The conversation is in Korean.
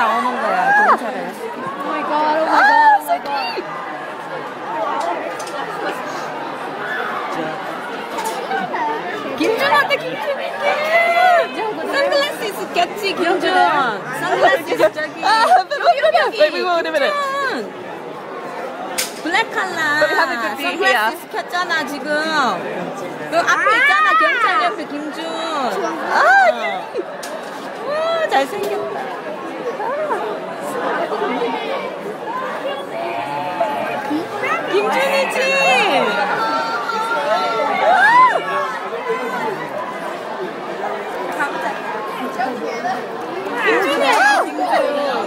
나오는 거야 경찰에. Oh my god, oh my god, oh my god. 김준한테 김준이 선글라스 있었겠지 김준. 선글라스 저기. 아, 여기 여기 여기. 김준. 블랙 칼라. 선글라스 켰잖아 지금. 그 앞에 있잖아 경찰 옆에 김준. 아, 와 잘생겼다. 二十七。二十八。二十九。三十。三十。